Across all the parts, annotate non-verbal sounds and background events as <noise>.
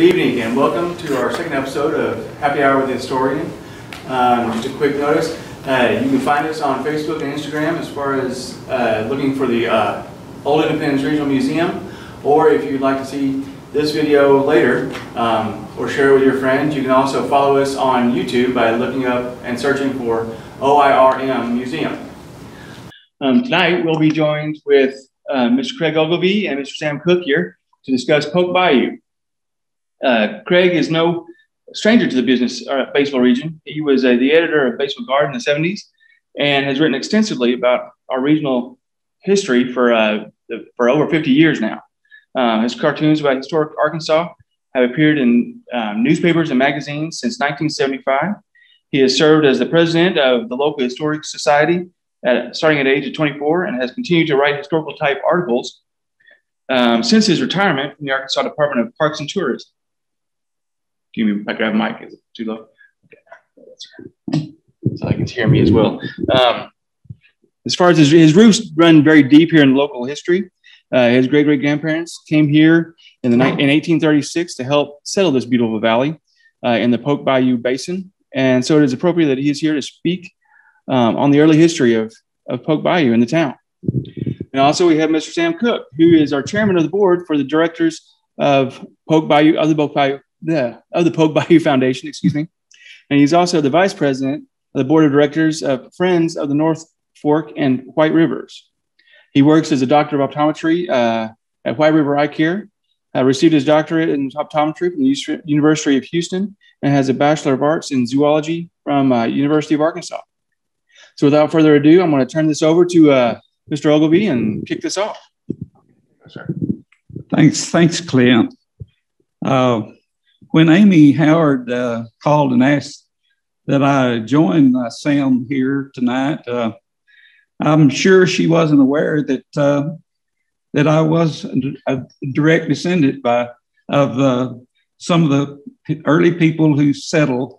Good evening and welcome to our second episode of Happy Hour with the Historian. Um, just a quick notice, uh, you can find us on Facebook and Instagram as far as uh, looking for the uh, Old Independence Regional Museum, or if you'd like to see this video later um, or share it with your friends, you can also follow us on YouTube by looking up and searching for OIRM Museum. Um, tonight we'll be joined with uh, Mr. Craig Ogilvie and Mr. Sam Cooke here to discuss Poke Bayou. Uh, Craig is no stranger to the business uh, Batesville region. He was uh, the editor of Batesville Guard in the 70s and has written extensively about our regional history for, uh, the, for over 50 years now. Uh, his cartoons about historic Arkansas have appeared in um, newspapers and magazines since 1975. He has served as the president of the local historic society at, starting at the age of 24 and has continued to write historical type articles um, since his retirement from the Arkansas Department of Parks and Tourism. Give me, I grab mic. Is it too low? Okay. So I can hear me as well. Um, as far as his, his, roots run very deep here in local history. Uh, his great great grandparents came here in, the, in 1836 to help settle this beautiful valley uh, in the Poke Bayou Basin. And so it is appropriate that he is here to speak um, on the early history of, of Poke Bayou in the town. And also we have Mr. Sam Cooke, who is our chairman of the board for the directors of Poke Bayou, of the Poke Bayou, the, of the Poke Bayou Foundation, excuse me. And he's also the vice president of the board of directors of Friends of the North Fork and White Rivers. He works as a doctor of optometry uh, at White River Eye Care, uh, received his doctorate in optometry from the University of Houston, and has a Bachelor of Arts in Zoology from uh, University of Arkansas. So without further ado, I'm going to turn this over to uh, Mr. Ogilvie and kick this off. Thanks, thanks, Clint. Uh, when Amy Howard uh, called and asked that I join uh, Sam here tonight, uh, I'm sure she wasn't aware that uh, that I was a direct descendant by of uh, some of the early people who settled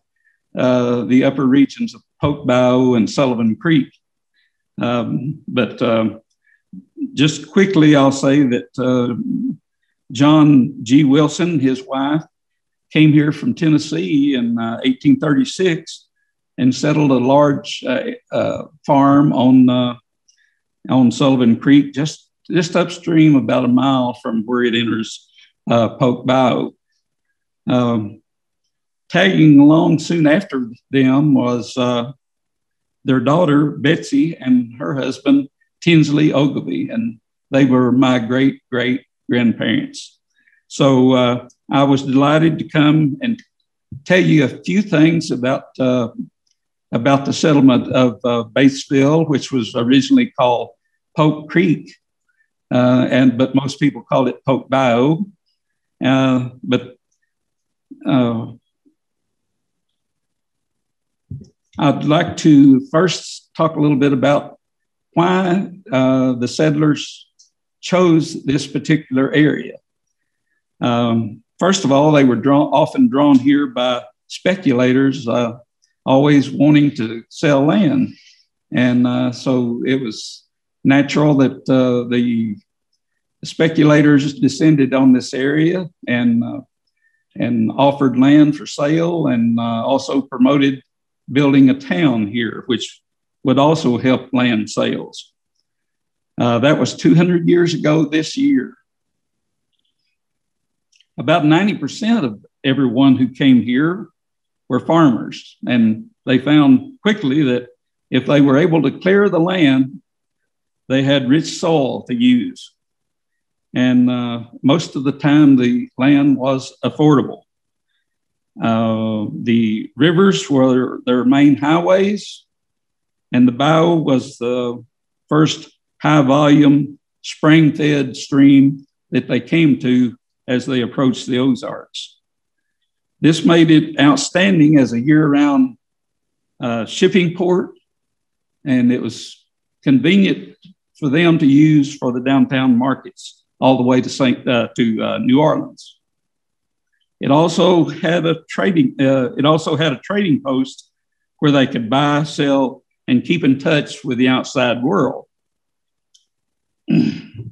the upper regions of Poke Bayou and Sullivan Creek. Um, but uh, just quickly, I'll say that uh, John G. Wilson, his wife, came here from Tennessee in uh, 1836 and settled a large uh, uh, farm on uh, on Sullivan Creek, just just upstream, about a mile from where it enters Poke Bayou. Um, tagging along soon after them was their daughter, Betsy, and her husband, Tinsley Ogilvie, and they were my great great grandparents. So uh, I was delighted to come and tell you a few things about uh, about the settlement of uh, Batesville, which was originally called Poke Creek, uh, and but most people called it Poke Bayou. Uh, but uh, I'd like to first talk a little bit about why the settlers chose this particular area. Um, first of all, they were drawn, often drawn here by speculators, uh, always wanting to sell land. And uh, so it was natural that uh, the speculators descended on this area and, uh, and offered land for sale and uh, also promoted building a town here, which would also help land sales. Uh, that was 200 years ago this year. About 90% of everyone who came here were farmers, and they found quickly that if they were able to clear the land, they had rich soil to use. And uh, most of the time, the land was affordable. Uh, the rivers were their main highways, and the Bayou was the first high volume spring fed stream that they came to as they approached the Ozarks. This made it outstanding as a year round uh, shipping port, and it was convenient for them to use for the downtown markets all the way to St. Uh, to uh, New Orleans. It also had a trading. Uh, it also had a trading post where they could buy, sell, and keep in touch with the outside world. <clears throat>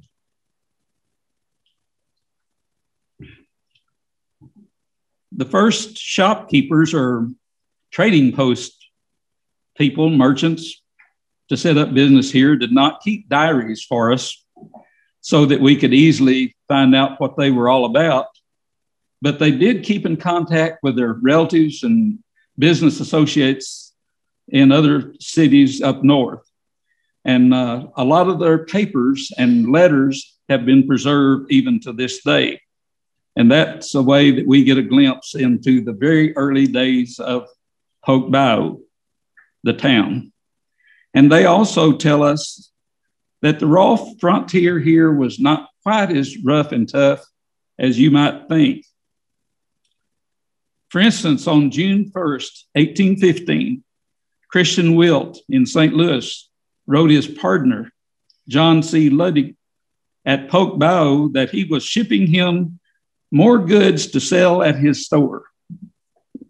the first shopkeepers or trading post people, merchants, to set up business here did not keep diaries for us so that we could easily find out what they were all about. But they did keep in contact with their relatives and business associates in other cities up north. And uh, a lot of their papers and letters have been preserved even to this day. And that's a way that we get a glimpse into the very early days of Poke Bayou, the town. And they also tell us that the raw frontier here was not quite as rough and tough as you might think. For instance, on June 1st, 1815, Christian Wilt in St. Louis wrote his partner, John C. Luttig, at Poke Bayou that he was shipping him more goods to sell at his store.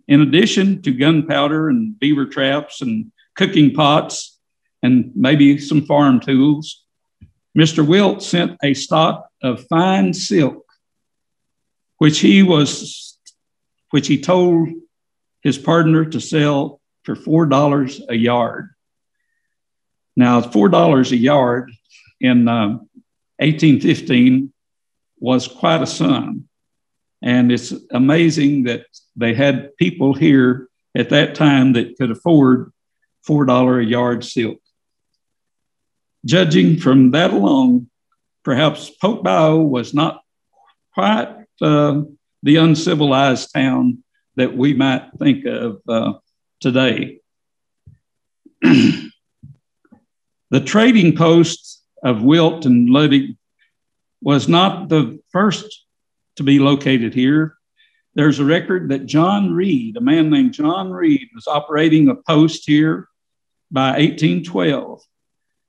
In addition to gunpowder and beaver traps and cooking pots, and maybe some farm tools. Mr. Wilt sent a stock of fine silk, which he was, which he told his partner to sell for four dollars a yard. Now, four dollars a yard in uh, 1815 was quite a sum, and it's amazing that they had people here at that time that could afford four dollar a yard silk. Judging from that alone, perhaps Bayou was not quite uh, the uncivilized town that we might think of uh, today. <clears throat> the trading post of Wilt and Luttig was not the first to be located here. There's a record that John Reed, a man named John Reed, was operating a post here by 1812.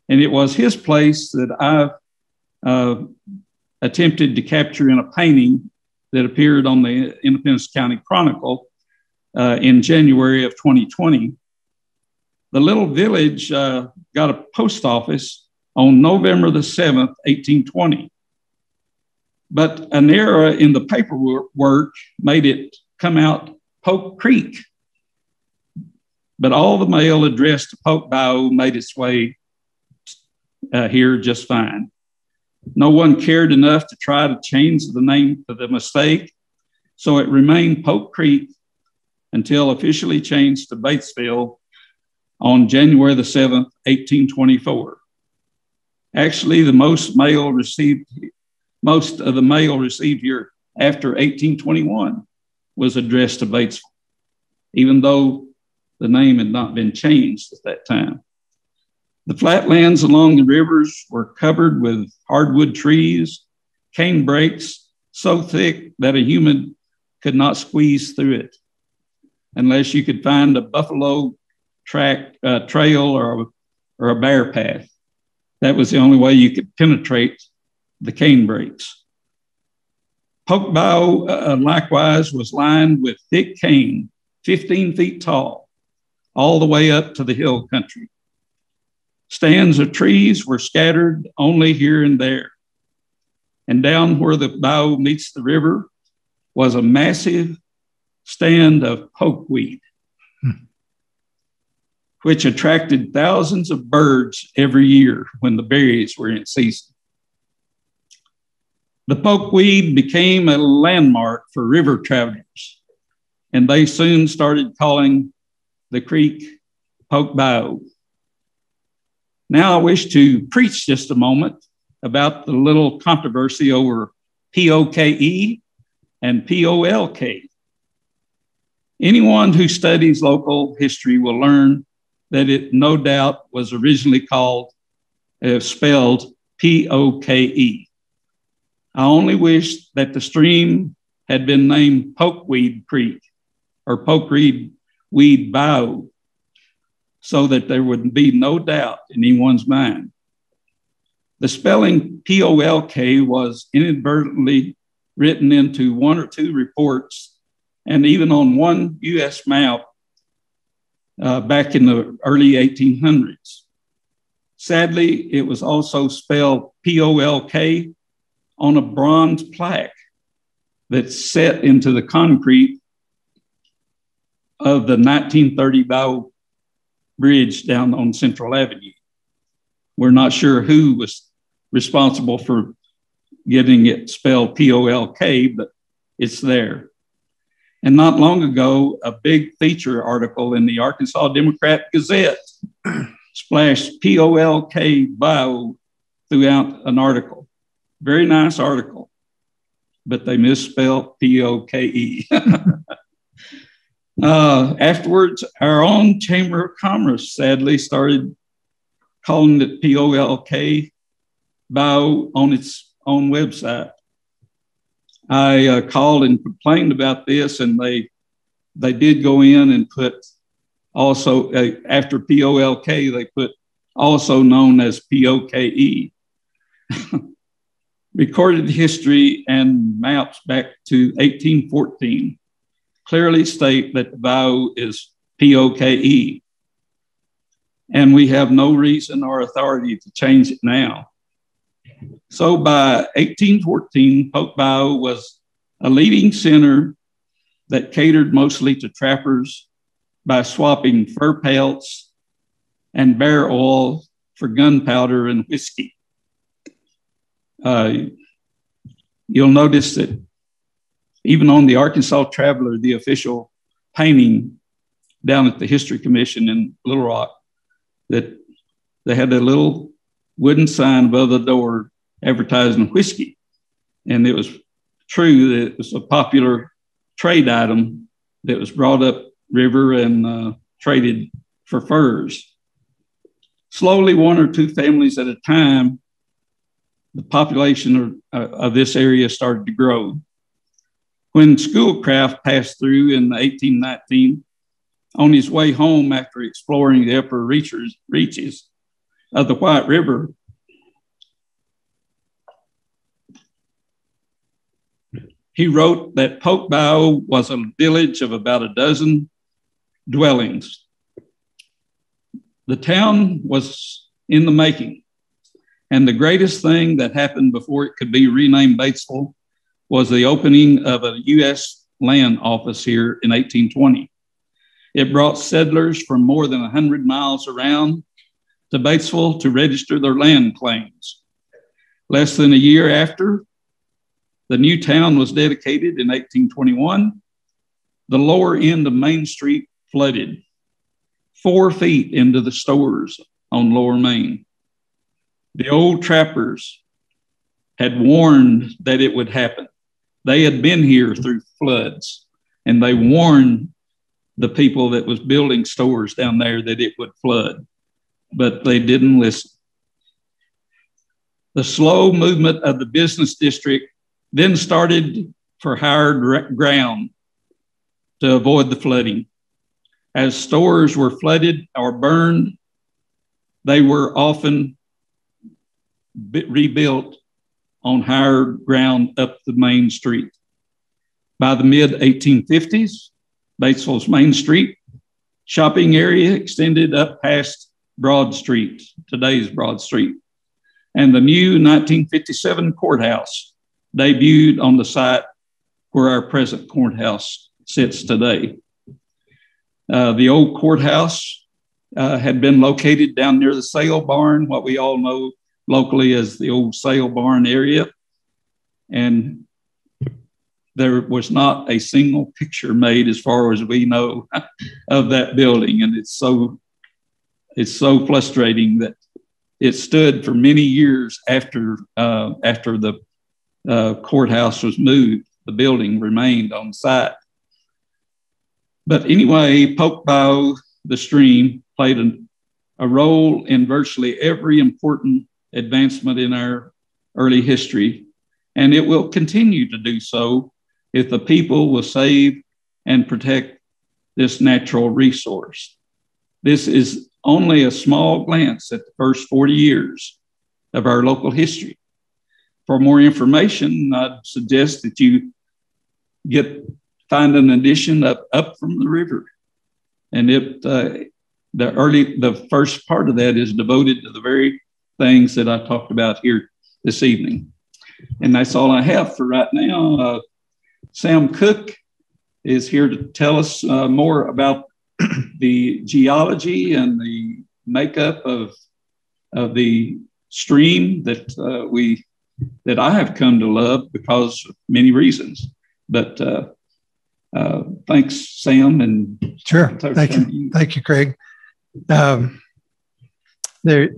And it was his place that I uh, attempted to capture in a painting that appeared on the Independence County Chronicle uh, in January of 2020. The little village uh, got a post office on November the 7th, 1820. But an error in the paperwork made it come out Poke Creek. But all the mail addressed to Poke Bayou made its way uh, here just fine. No one cared enough to try to change the name of the mistake, so it remained Poke Creek until officially changed to Batesville on January the 7th, 1824. Actually, the most mail received, most of the mail received here after 1821 was addressed to Batesville, even though the name had not been changed at that time. The flatlands along the rivers were covered with hardwood trees, cane brakes so thick that a human could not squeeze through it unless you could find a buffalo track uh, trail or a, or a bear path. That was the only way you could penetrate the cane brakes. Uh, likewise, was lined with thick cane, 15 feet tall, all the way up to the hill country. Stands of trees were scattered only here and there. And down where the bayou meets the river was a massive stand of pokeweed, hmm. which attracted thousands of birds every year when the berries were in season. The pokeweed became a landmark for river travelers, and they soon started calling the creek Poke Bayou. Now I wish to preach just a moment about the little controversy over POKE and POLK. Anyone who studies local history will learn that it no doubt was originally called, uh, spelled P O K E. I only wish that the stream had been named Pokeweed Creek or Pokeweed Weed Bayou so that there would be no doubt in anyone's mind. The spelling P O L K was inadvertently written into one or two reports and even on one US map uh, back in the early 1800s. Sadly, it was also spelled P O L K on a bronze plaque that's set into the concrete of the 1930 bow Bridge down on Central Avenue. We're not sure who was responsible for getting it spelled P O L K, but it's there. And not long ago, a big feature article in the Arkansas Democrat Gazette <clears throat> splashed P O L K Bayou throughout an article. Very nice article, but they misspelled P O K E. <laughs> uh, afterwards, our own Chamber of Commerce sadly started calling it P O L K Bayou on its own website. I uh, called and complained about this, and they they did go in and put also uh, after POLK they put also known as POKE. <laughs> Recorded history and maps back to 1814 clearly state that the is POKE, and we have no reason or authority to change it now. So by 1814, Poke Bayou was a leading center that catered mostly to trappers by swapping fur pelts and bear oil for gunpowder and whiskey. Uh, you'll notice that even on the Arkansas Traveler, the official painting down at the History Commission in Little Rock, that they had a little wooden sign above the door advertising whiskey. And it was true that it was a popular trade item that was brought up river and uh, traded for furs. Slowly, one or two families at a time, the population of, uh, of this area started to grow. When Schoolcraft passed through in 1819, on his way home after exploring the upper reaches, reaches of the White River, He wrote that Bayou was a village of about a dozen dwellings. The town was in the making. And the greatest thing that happened before it could be renamed Batesville was the opening of a U.S. land office here in 1820. It brought settlers from more than 100 miles around to Batesville to register their land claims. Less than a year after, the new town was dedicated in 1821. The lower end of Main Street flooded four feet into the stores on Lower Main. The old trappers had warned that it would happen. They had been here through floods and they warned the people that was building stores down there that it would flood, but they didn't listen. The slow movement of the business district then started for higher ground to avoid the flooding. As stores were flooded or burned, they were often rebuilt on higher ground up the main street. By the mid 1850s, Batesville's Main Street shopping area extended up past Broad Street, today's Broad Street, and the new 1957 courthouse debuted on the site where our present courthouse sits today. Uh, the old courthouse uh, had been located down near the sale barn, what we all know locally as the old sale barn area. And there was not a single picture made, as far as we know, <laughs> of that building. And it's so it's so frustrating that it stood for many years after uh, after the uh, courthouse was moved, the building remained on site. But anyway, Bayou, the stream, played an, a role in virtually every important advancement in our early history, and it will continue to do so if the people will save and protect this natural resource. This is only a small glance at the first 40 years of our local history for more information, I'd suggest that you get find an edition up up from the river, and it uh, the early the first part of that is devoted to the very things that I talked about here this evening, and that's all I have for right now. Uh, Sam Cooke is here to tell us uh, more about <clears throat> the geology and the makeup of, of the stream that uh, we that I have come to love because of many reasons. But uh, uh, thanks, Sam, and sure. Thank you. you. Thank you, Craig. Um, there,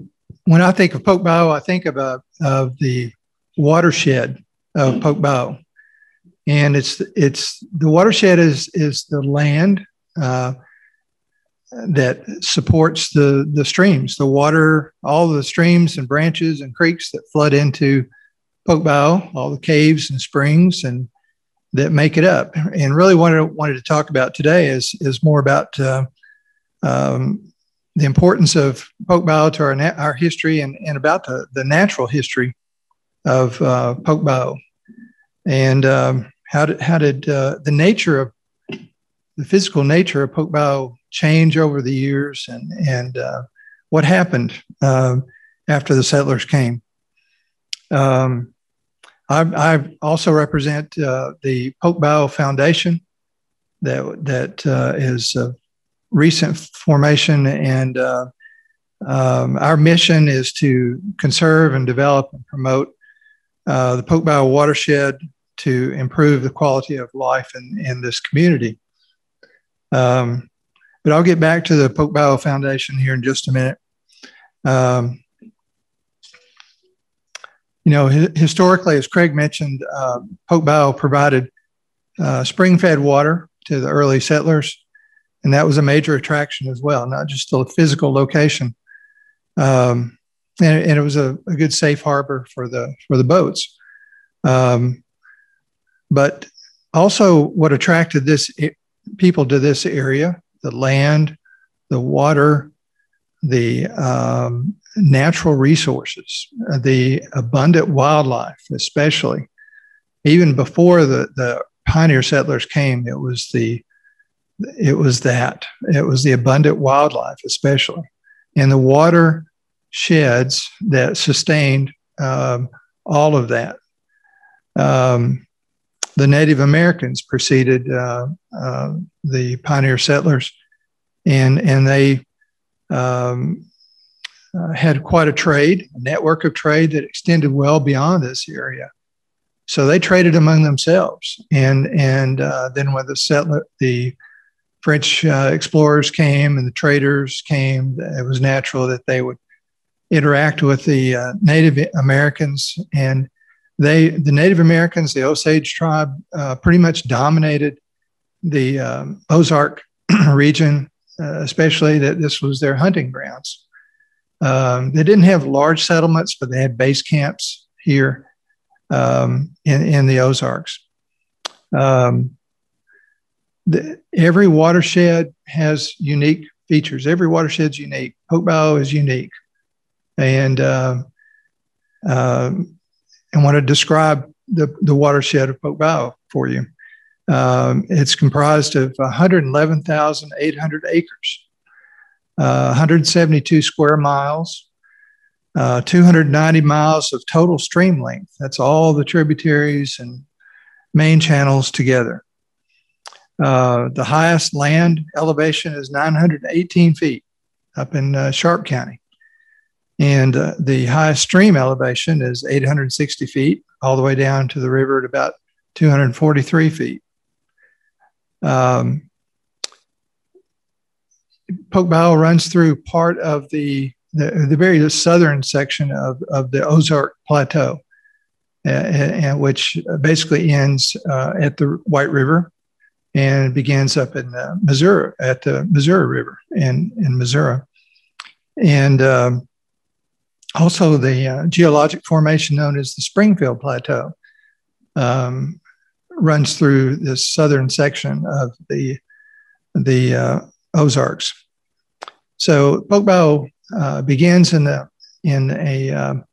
when I think of Poke Bayou, I think about of the watershed of Poke Bayou, and it's it's the watershed is is the land uh, that supports the the streams, the water, all the streams and branches and creeks that flood into Poke Bayou, all the caves and springs and that make it up. And really, what I wanted to talk about today is is more about uh, um, the importance of Poke Bayou to our our history and, and about the, the natural history of uh, Poke Bayou and um, how did how did uh, the nature of the physical nature of Poke Bayou change over the years and and uh, what happened um, after the settlers came. Um, I, I also represent uh, the Poke Bayou Foundation, that that uh, is a recent formation, and uh, um, our mission is to conserve and develop and promote uh, the Poke Bayou watershed to improve the quality of life in, in this community. Um, but I'll get back to the Poke Bayou Foundation here in just a minute. Um, you know, historically, as Craig mentioned, uh, Poke Bayou provided uh, spring fed water to the early settlers. And that was a major attraction as well, not just the physical location. Um, and, and, it was a, a, good safe harbor for the, for the boats. Um, but also, what attracted this people to this area the land, the water, the um, natural resources, uh, the abundant wildlife, especially. Even before the, the pioneer settlers came, it was the it was that it was the abundant wildlife, especially, and the water sheds that sustained um, all of that. Um, the Native Americans preceded uh, uh, the pioneer settlers, and and they um, uh, had quite a trade, a network of trade that extended well beyond this area. So they traded among themselves, and and uh, then when the settler, the French uh, explorers came and the traders came, it was natural that they would interact with the uh, Native Americans, and they the Native Americans, the Osage tribe, uh, pretty much dominated the um, Ozark <clears throat> region, uh, especially that this was their hunting grounds. Um, they didn't have large settlements, but they had base camps here um, in, in the Ozarks. Um, the, every watershed has unique features. Every watershed's unique. Poke Bayou is unique. And uh, uh, I want to describe the, the watershed of Poke Bayou for you. Um, it's comprised of 111,800 acres uh, 172 square miles, uh, 290 miles of total stream length. That's all the tributaries and main channels together. Uh, the highest land elevation is 918 feet up in uh, Sharp County. And uh, the highest stream elevation is 860 feet, all the way down to the river at about 243 feet. Um, Poke Bayou runs through part of the, the, the very southern section of, of the Ozark Plateau, uh, and which basically ends uh, at the White River and begins up in uh, Missouri at the Missouri River in, in Missouri. And um, also the uh, geologic formation known as the Springfield Plateau um, runs through this southern section of the, the uh, Ozarks. So Bayou uh, begins in the in a um,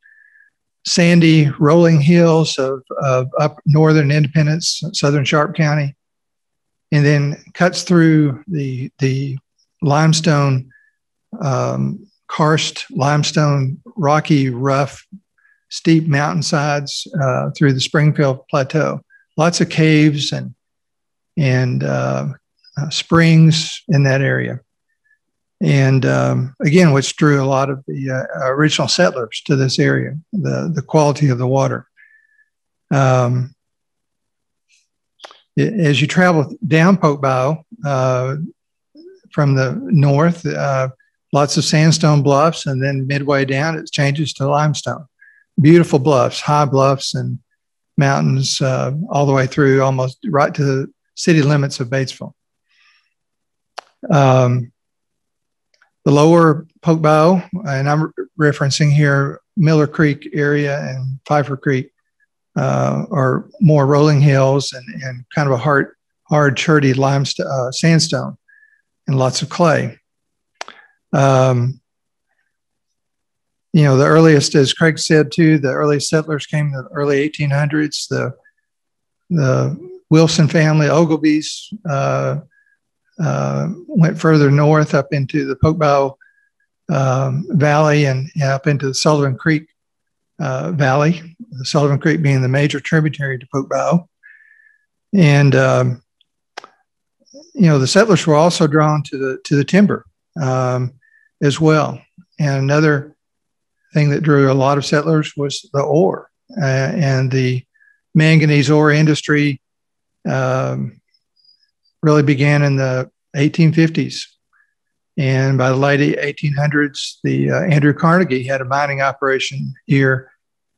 sandy rolling hills of, of up northern Independence, southern Sharp County, and then cuts through the the limestone um, karst limestone rocky rough steep mountainsides uh, through the Springfield Plateau. Lots of caves and and uh, uh, springs in that area. And um, again, which drew a lot of the uh, original settlers to this area, the, the quality of the water. Um, as you travel down Poke uh, from the north, uh, lots of sandstone bluffs, and then midway down, it changes to limestone. Beautiful bluffs, high bluffs, and mountains uh, all the way through almost right to the city limits of Batesville. Um, the lower Poke Bayou, and I'm referencing here Miller Creek area and Pfeiffer Creek, uh, are more rolling hills and, and kind of a hard, hard, cherty limestone, uh, sandstone, and lots of clay. Um, you know, the earliest, as Craig said too, the earliest settlers came in the early 1800s. The the Wilson family, Ogilvie's, uh, uh, went further north up into the Poke Bayou um, Valley and up into the Sullivan Creek uh, Valley, Sullivan Creek being the major tributary to Poke Bayou. And um, you know, the settlers were also drawn to the to the timber um, as well. And another thing that drew a lot of settlers was the ore uh, and the manganese ore industry um, really began in the 1850s. And by the late 1800s, the uh, Andrew Carnegie had a mining operation here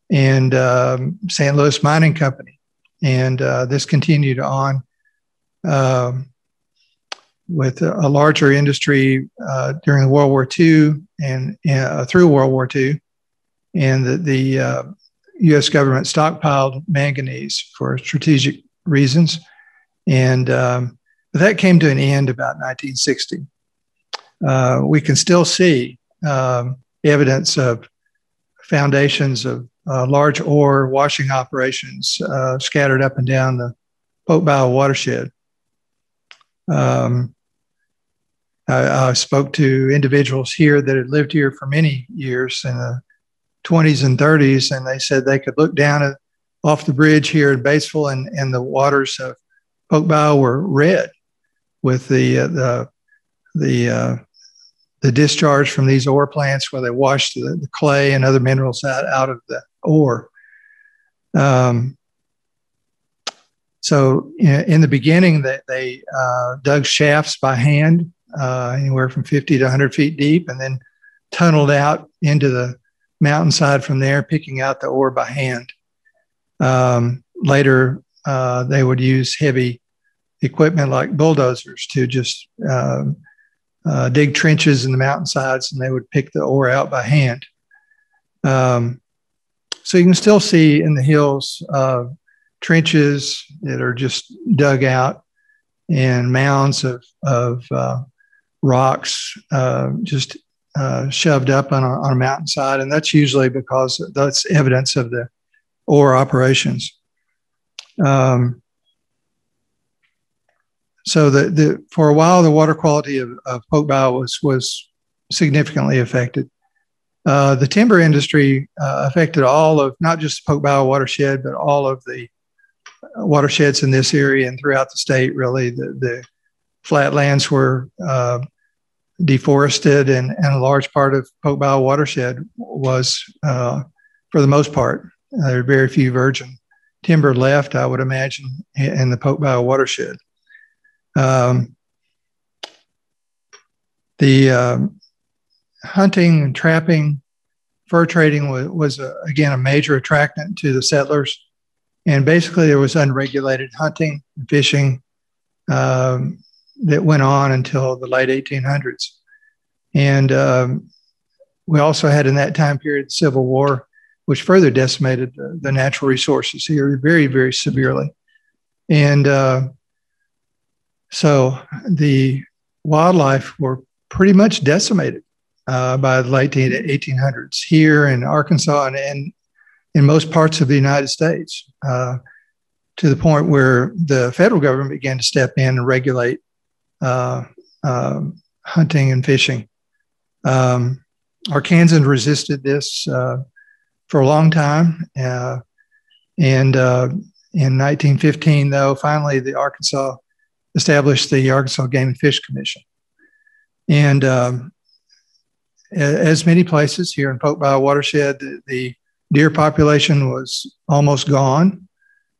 and um, St. Louis Mining Company. And uh, this continued on um, with a, larger industry uh, during World War II and uh, through World War II. And the, the U.S. Uh, government stockpiled manganese for strategic reasons. And um, that came to an end about 1960. Uh, we can still see um, evidence of foundations of uh, large ore washing operations uh, scattered up and down the Poke Bayou watershed. Um, I, I, spoke to individuals here that had lived here for many years in the 20s and 30s, and they said they could look down at, off the bridge here in Batesville, and, and the waters of Poke Bayou were red with the uh, the the uh, the discharge from these ore plants where they wash the, the clay and other minerals out, out of the ore. Um, so in, the beginning, they, they uh, dug shafts by hand, uh, anywhere from 50 to 100 feet deep, and then tunneled out into the mountainside from there, picking out the ore by hand. Um, later, uh, they would use heavy equipment like bulldozers to just um, uh, dig trenches in the mountainsides, and they would pick the ore out by hand. Um, so you can still see in the hills uh, trenches that are just dug out and mounds of, of uh, rocks uh, just uh, shoved up on a, on a mountainside. And that's usually because that's evidence of the ore operations. Um, so the, the for a while the water quality of, of Bayou was was significantly affected. Uh, the timber industry uh, affected all of not just Poke Bayou watershed, but all of the watersheds in this area and throughout the state. Really, the, the flatlands were uh, deforested, and, and a large part of Poke Bayou watershed was, uh, for the most part, there are very few virgin timber left. I would imagine in the Poke Bayou watershed. Um, the um, hunting and trapping, fur trading was, was a, again a major attractant to the settlers. And basically, there was unregulated hunting and fishing um, that went on until the late 1800s. And um, we also had in that time period the Civil War, which further decimated the, the natural resources here very, very severely. And uh, so the wildlife were pretty much decimated uh, by the late 1800s here in Arkansas and, in most parts of the United States, uh, to the point where the federal government began to step in and regulate uh, um, hunting and fishing. Um, Arkansans resisted this uh, for a long time. Uh, and uh, in 1915, though, finally the Arkansas established the Arkansas Game and Fish Commission. And um, as many places here in Poke watershed, the, the deer population was almost gone,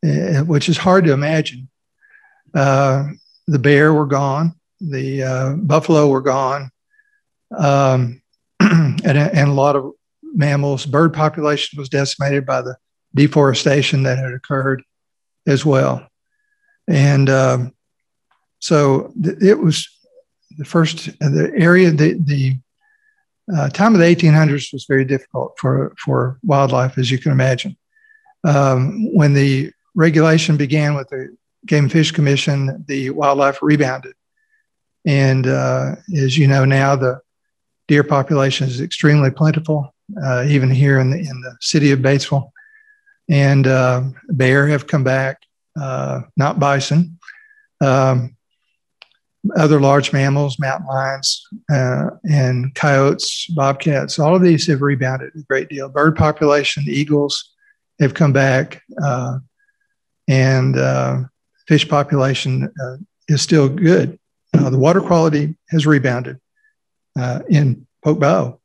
uh, which is hard to imagine. Uh, the bear were gone, the uh, buffalo were gone, um, <clears throat> and, and, a lot of mammals. Bird population was decimated by the deforestation that had occurred as well. And um, so th- it was the first, the area, the, the uh, time of the 1800s was very difficult for, for wildlife, as you can imagine. Um, when the regulation began with the Game and Fish Commission, the wildlife rebounded. And uh, as you know now, the deer population is extremely plentiful, uh, even here in the, in the city of Batesville. And uh, bear have come back, uh, not bison. Um, other large mammals, mountain lions, uh, and coyotes, bobcats, all of these have rebounded a great deal. Bird population, eagles have come back, uh, and uh, fish population uh, is still good. Uh, the water quality has rebounded uh, in Poke Bayou,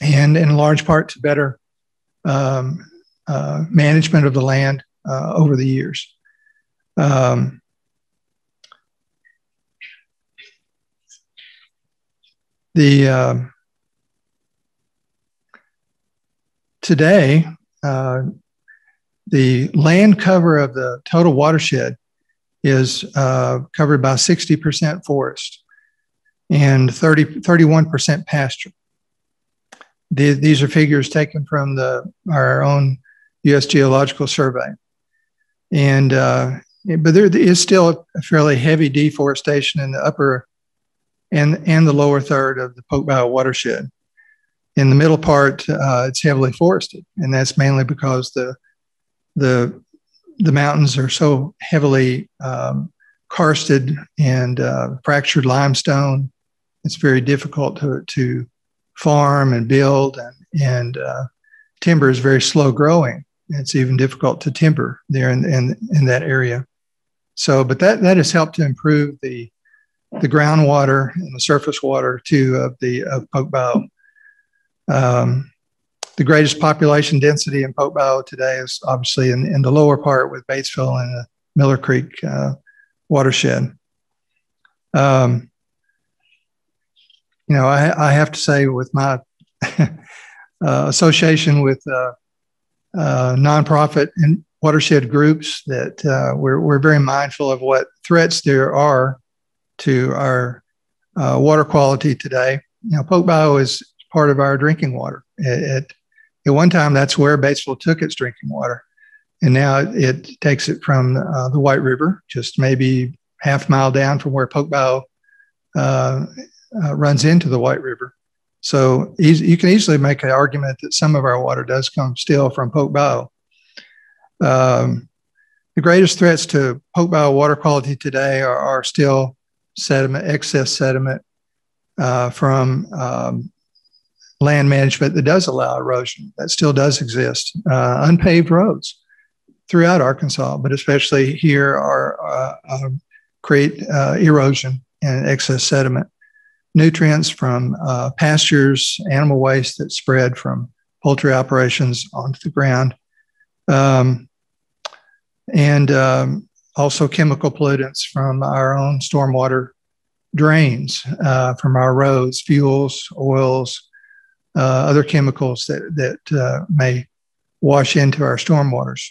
and in large part to better um, management of the land over the years. Um, The uh, today uh, the land cover of the total watershed is uh, covered by 60% forest and 30, 31% pasture. The, these are figures taken from the, our own U.S. Geological Survey. And, uh, but there is still a fairly heavy deforestation in the upper and, and the lower third of the Bayou watershed. In the middle part, uh, it's heavily forested, and that's mainly because the the the mountains are so heavily um, karsted and uh, fractured limestone. It's very difficult to, to farm and build, and, and uh, timber is very slow growing. It's even difficult to timber there in, in, in that area. So, but that, that has helped to improve the the groundwater and the surface water too of the of Bayou. Um, the greatest population density in Bayou today is obviously in, in the lower part with Batesville and the Miller Creek uh, watershed. Um, you know, I, I, have to say, with my <laughs> uh, association with uh, uh, nonprofit and watershed groups, that uh, we're, we're very mindful of what threats there are to our uh, water quality today. You know, Poke Bayou is part of our drinking water. At, at one time, that's where Batesville took its drinking water. And now it takes it from uh, the White River, just maybe half mile down from where Poke Bayou uh, uh, runs into the White River. So you can easily make an argument that some of our water does come still from Poke Bayou. Um, the greatest threats to Poke Bayou water quality today are, are still sediment, excess sediment uh, from um, land management that does allow erosion. That still does exist. Uh, unpaved roads throughout Arkansas, but especially here are uh, um, create uh, erosion and excess sediment. Nutrients from uh, pastures, animal waste that spread from poultry operations onto the ground. Um, and um, also chemical pollutants from our own stormwater drains uh, from our roads, fuels, oils, uh, other chemicals that, that uh, may wash into our stormwaters.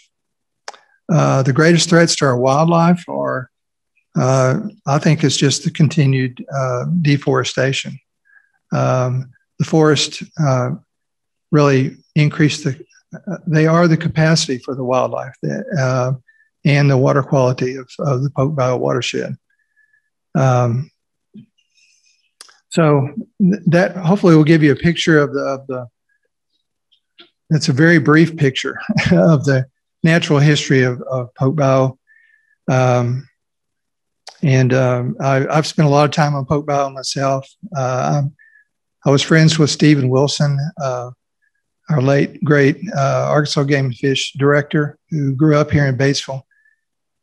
Uh, the greatest threats to our wildlife are, uh, I think, is just the continued deforestation. Um, the forest really increase the, they are the capacity for the wildlife that, and the water quality of, of the Poke watershed. Um, so that hopefully will give you a picture of the, of the it's a very brief picture <laughs> of the natural history of, of Poke. Um, and um, I, have spent a lot of time on Poke myself. Uh, I was friends with Stephen Wilson, uh, our late great uh, Arkansas Game and Fish director, who grew up here in Batesville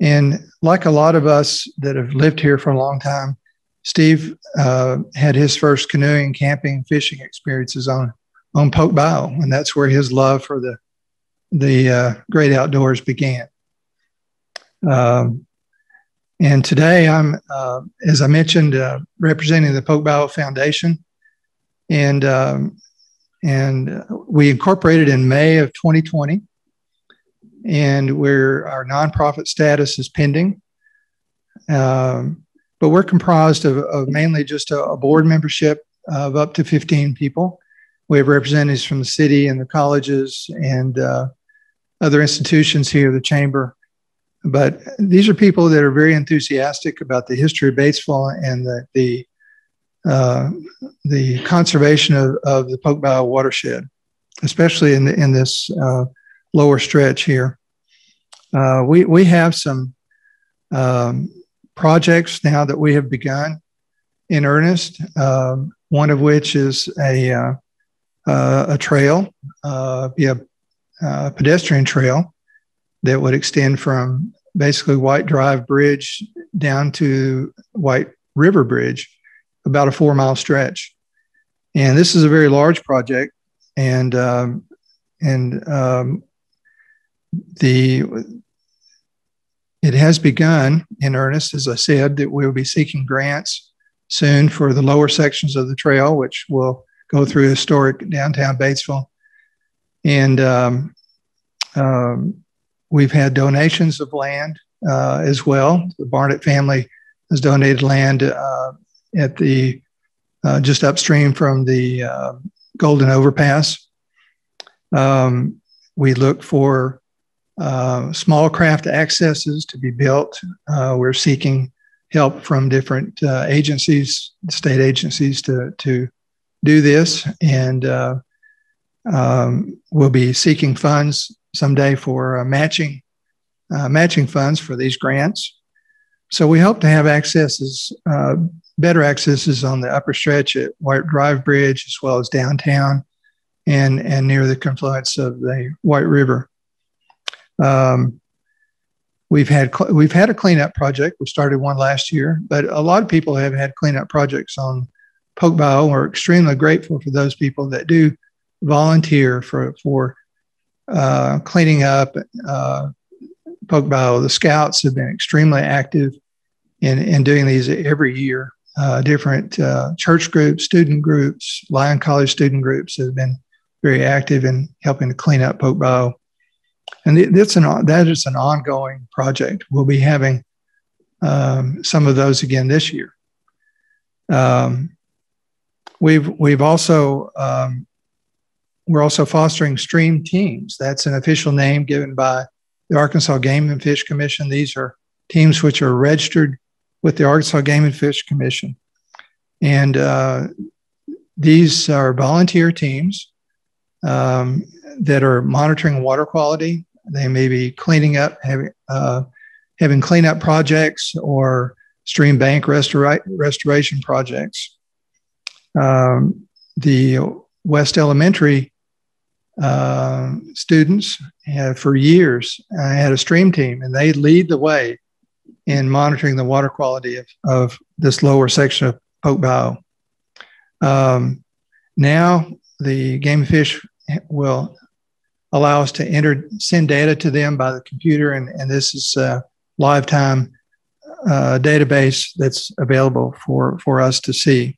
And like a lot of us that have lived here for a long time, Steve uh, had his first canoeing, camping, fishing experiences on on Poke Bayou, and that's where his love for the the uh, great outdoors began. Um, and today I'm, uh, as I mentioned, uh, representing the Poke Bayou Foundation, and um, and we incorporated in May of 2020, and we're our nonprofit status is pending. Um, but we're comprised of, of mainly just a, a, board membership of up to 15 people. We have representatives from the city and the colleges and uh, other institutions here, the chamber. But these are people that are very enthusiastic about the history of Batesville and the, the uh, the conservation of, of the Poke Bayou watershed, especially in the, in this uh, lower stretch here. Uh, we we have some um, projects now that we have begun in earnest. Um, one of which is a uh, uh, a trail, uh, be a, a pedestrian trail that would extend from basically White Drive Bridge down to White River Bridge about a four mile stretch. And this is a very large project. And, um, and um, the, it has begun in earnest, as I said, that we'll be seeking grants soon for the lower sections of the trail, which will go through historic downtown Batesville. And um, um, we've had donations of land uh, as well. The Barnett family has donated land uh, at the uh, just upstream from the uh, Golden Overpass. Um, we look for uh, small craft accesses to be built. Uh, we're seeking help from different uh, agencies, state agencies, to to do this, and uh, um, we'll be seeking funds someday for matching matching funds for these grants. So we hope to have accesses better accesses on the upper stretch at White Drive Bridge as well as downtown and, and near the confluence of the White River. Um, we've had we've had a cleanup project. We started one last year, but a lot of people have had cleanup projects on Poke Bayou. We're extremely grateful for those people that do volunteer for for uh, cleaning up uh, Poke Bayou. The Scouts have been extremely active in, in doing these every year uh, different uh, church groups, student groups, Lyon College student groups have been very active in helping to clean up Poke Bayou. And that's an, that is an ongoing project. We'll be having um, some of those again this year. Um, we've, we've also, um, we're also fostering stream teams. That's an official name given by the Arkansas Game and Fish Commission. These are teams which are registered with the Arkansas Game and Fish Commission. And uh, these are volunteer teams um, that are monitoring water quality. They may be cleaning up, having, uh, having cleanup projects or stream bank restora- restoration projects. Um, the West Elementary uh, students have for years I had a stream team and they lead the way in monitoring the water quality of, of this lower section of Poke Bayou. Um, now the game fish will allow us to enter, send data to them by the computer, and, and this is a live time uh, database that's available for, for us to see.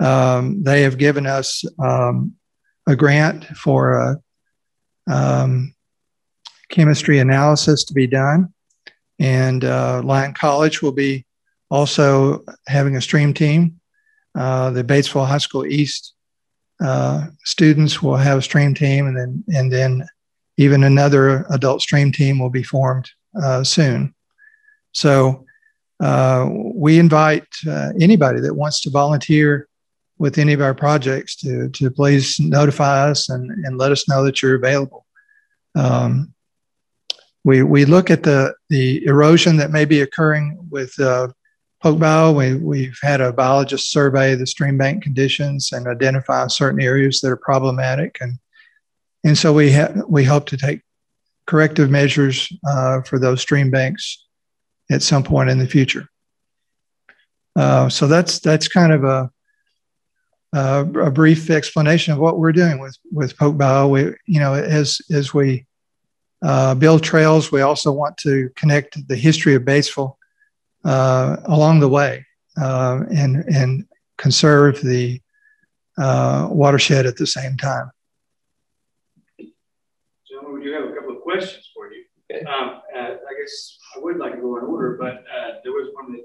Um, they have given us um, a grant for a um, chemistry analysis to be done. And uh, Lyon College will be also having a stream team. Uh, the Batesville High School East uh, students will have a stream team, and then and then even another adult stream team will be formed uh, soon. So uh, we invite uh, anybody that wants to volunteer with any of our projects to to please notify us and, and let us know that you're available. Um, we, we look at the, the erosion that may be occurring with Poke Bayou. We, we've had a biologist survey the stream bank conditions and identify certain areas that are problematic. And, and so we, ha- we hope to take corrective measures uh, for those stream banks at some point in the future. Uh, so that's that's kind of a a brief explanation of what we're doing with with Poke Bayou. We, you know, as as we uh, build trails, we also want to connect the history of Batesville uh, along the way uh, and and conserve the uh, watershed at the same time. Gentlemen, we do have a couple of questions for you. Um, uh, I guess I would like to go in order, but uh, there was one that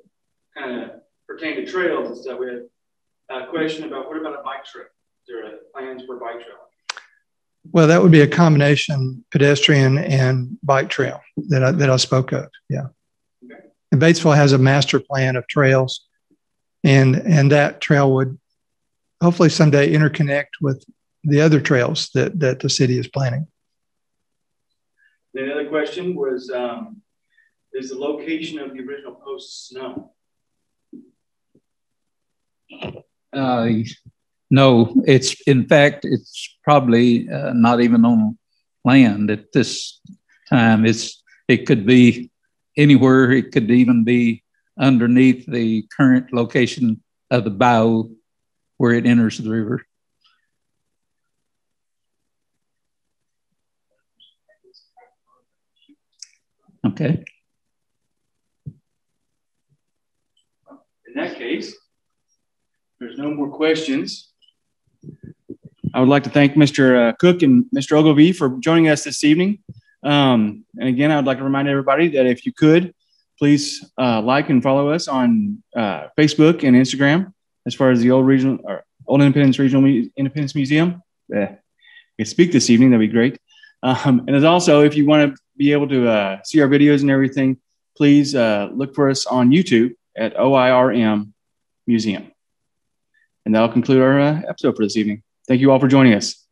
kind of pertained to trails and stuff. We had a question about what about a bike trail? Is there a plans for bike trail? Well, that would be a combination pedestrian and bike trail that I, that I spoke of. Yeah. Okay. And Batesville has a master plan of trails, and and that trail would hopefully someday interconnect with the other trails that that the city is planning. The other question was, um, is the location of the original posts known? Uh, no, it's in fact, it's probably uh, not even on land at this time. It's it could be anywhere. It could even be underneath the current location of the bow where it enters the river. Okay. In that case, there's no more questions. I would like to thank Mr. uh, Cooke and Mr. Ogilvie for joining us this evening. Um, and again, I would like to remind everybody that if you could, please uh, like and follow us on uh, Facebook and Instagram as far as the old regional or Old Independence Regional Independence Museum. Uh, you speak this evening, that'd be great. Um, and as also, if you want to be able to uh, see our videos and everything, please uh, look for us on YouTube at OIRM Museum. And that'll conclude our uh, episode for this evening. Thank you all for joining us.